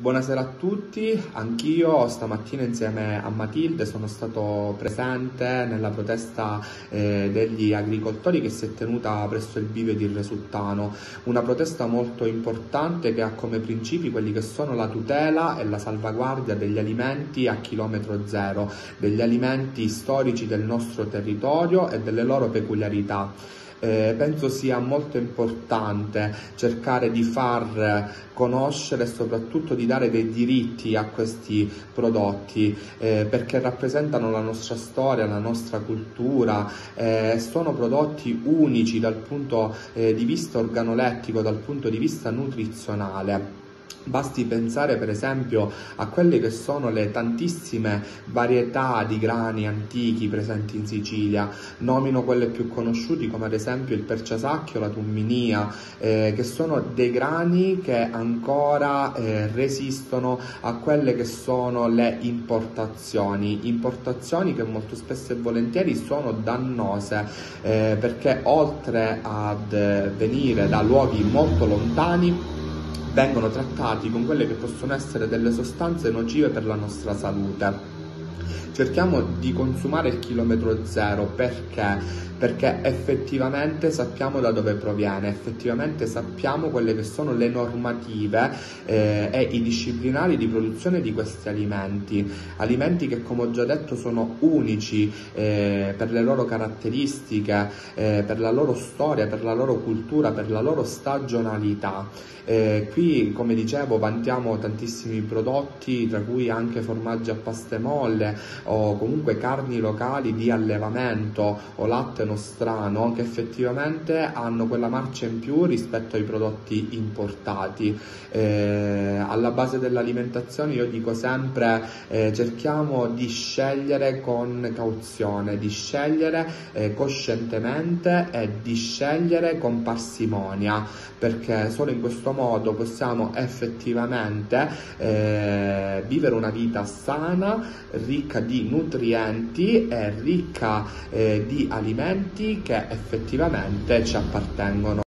Buonasera a tutti, anch'io stamattina insieme a Matilde sono stato presente nella protesta eh, degli agricoltori che si è tenuta presso il bivio di Resultano, una protesta molto importante che ha come principi quelli che sono la tutela e la salvaguardia degli alimenti a chilometro zero, degli alimenti storici del nostro territorio e delle loro peculiarità. Eh, penso sia molto importante cercare di far conoscere e soprattutto di dare dei diritti a questi prodotti eh, perché rappresentano la nostra storia, la nostra cultura, eh, sono prodotti unici dal punto eh, di vista organolettico, dal punto di vista nutrizionale. Basti pensare per esempio a quelle che sono le tantissime varietà di grani antichi presenti in Sicilia, nomino quelle più conosciute come ad esempio il perciasacchio, la tumminia, eh, che sono dei grani che ancora eh, resistono a quelle che sono le importazioni, importazioni che molto spesso e volentieri sono dannose eh, perché oltre ad venire da luoghi molto lontani vengono trattati con quelle che possono essere delle sostanze nocive per la nostra salute. Cerchiamo di consumare il chilometro zero perché perché effettivamente sappiamo da dove proviene, effettivamente sappiamo quelle che sono le normative eh, e i disciplinari di produzione di questi alimenti, alimenti che come ho già detto sono unici eh, per le loro caratteristiche, eh, per la loro storia, per la loro cultura, per la loro stagionalità. Eh, qui come dicevo vantiamo tantissimi prodotti tra cui anche formaggi a paste molle o comunque carni locali di allevamento o latte nostrano che effettivamente hanno quella marcia in più rispetto ai prodotti importati. Eh, alla base dell'alimentazione io dico sempre eh, cerchiamo di scegliere con cauzione, di scegliere eh, coscientemente e di scegliere con parsimonia perché solo in questo modo possiamo effettivamente eh, vivere una vita sana, ricca di nutrienti e ricca eh, di alimenti che effettivamente ci appartengono.